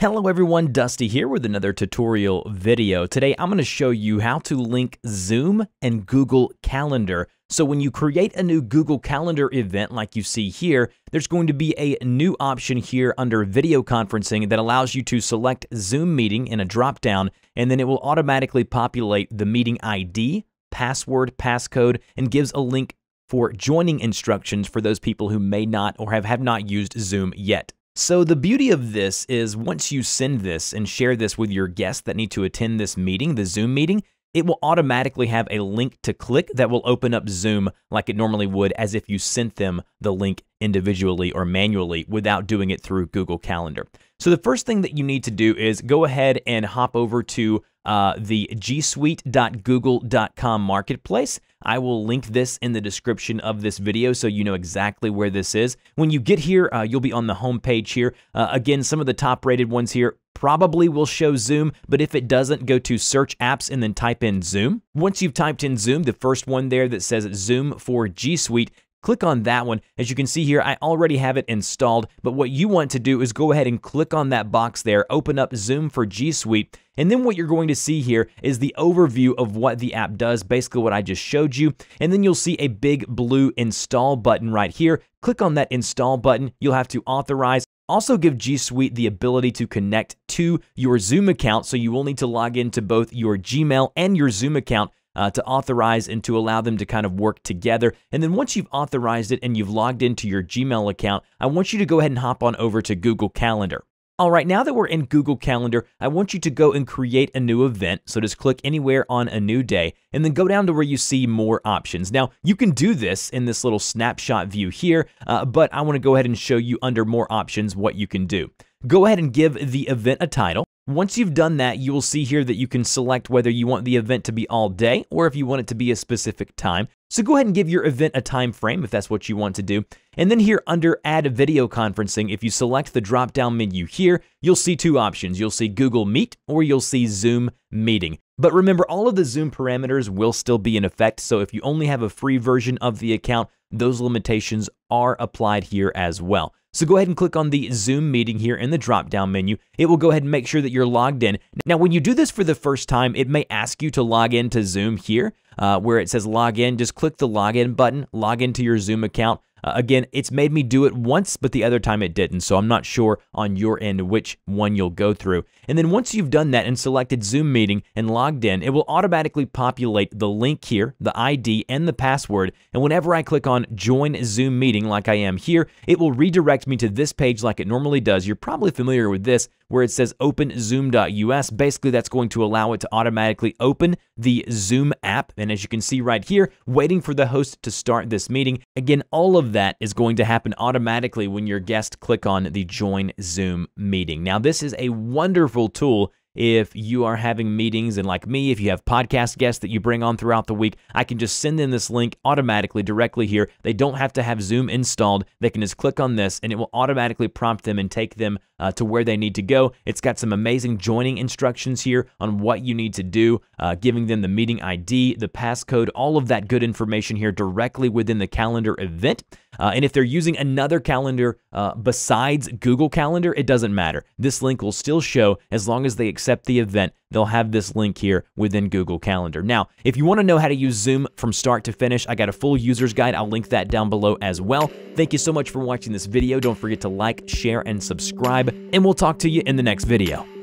Hello everyone, Dusty here with another tutorial video. Today I'm going to show you how to link Zoom and Google Calendar. So when you create a new Google Calendar event like you see here, there's going to be a new option here under video conferencing that allows you to select Zoom meeting in a dropdown and then it will automatically populate the meeting ID, password, passcode, and gives a link for joining instructions for those people who may not or have, have not used Zoom yet. So the beauty of this is once you send this and share this with your guests that need to attend this meeting, the Zoom meeting, it will automatically have a link to click that will open up Zoom like it normally would as if you sent them the link individually or manually without doing it through Google Calendar. So the first thing that you need to do is go ahead and hop over to uh, the gsuite.google.com marketplace. I will link this in the description of this video so you know exactly where this is. When you get here, uh, you'll be on the home page here. Uh, again, some of the top rated ones here probably will show Zoom, but if it doesn't, go to search apps and then type in Zoom. Once you've typed in Zoom, the first one there that says Zoom for G Suite, click on that one. As you can see here, I already have it installed, but what you want to do is go ahead and click on that box there, open up Zoom for G Suite, and then what you're going to see here is the overview of what the app does, basically what I just showed you. And then you'll see a big blue install button right here. Click on that install button. You'll have to authorize also give G Suite the ability to connect to your Zoom account, so you will need to log into both your Gmail and your Zoom account uh, to authorize and to allow them to kind of work together. And then once you've authorized it and you've logged into your Gmail account, I want you to go ahead and hop on over to Google Calendar. All right, now that we're in Google Calendar, I want you to go and create a new event. So just click anywhere on a new day and then go down to where you see more options. Now, you can do this in this little snapshot view here, uh, but I want to go ahead and show you under more options what you can do. Go ahead and give the event a title. Once you've done that, you will see here that you can select whether you want the event to be all day or if you want it to be a specific time. So go ahead and give your event a time frame if that's what you want to do. And then here under Add Video Conferencing, if you select the drop-down menu here, you'll see two options. You'll see Google Meet or you'll see Zoom Meeting. But remember, all of the Zoom parameters will still be in effect, so if you only have a free version of the account, those limitations are applied here as well. So go ahead and click on the Zoom meeting here in the drop-down menu. It will go ahead and make sure that you're logged in. Now, when you do this for the first time, it may ask you to log in to Zoom here, uh, where it says log in. Just click the login button, log into your Zoom account. Uh, again, it's made me do it once, but the other time it didn't, so I'm not sure on your end which one you'll go through. And then once you've done that and selected Zoom meeting and logged in, it will automatically populate the link here, the ID, and the password. And whenever I click on join Zoom meeting like I am here, it will redirect me to this page like it normally does. You're probably familiar with this, where it says open zoom.us. Basically, that's going to allow it to automatically open the Zoom app. And as you can see right here, waiting for the host to start this meeting. Again, all of that is going to happen automatically when your guest click on the join Zoom meeting. Now, this is a wonderful tool if you are having meetings and like me, if you have podcast guests that you bring on throughout the week, I can just send them this link automatically directly here. They don't have to have Zoom installed. They can just click on this and it will automatically prompt them and take them uh, to where they need to go. It's got some amazing joining instructions here on what you need to do, uh, giving them the meeting ID, the passcode, all of that good information here directly within the calendar event. Uh, and if they're using another calendar uh, besides Google Calendar, it doesn't matter. This link will still show as long as they accept the event. They'll have this link here within Google Calendar. Now, if you want to know how to use Zoom from start to finish, I got a full user's guide. I'll link that down below as well. Thank you so much for watching this video. Don't forget to like, share, and subscribe, and we'll talk to you in the next video.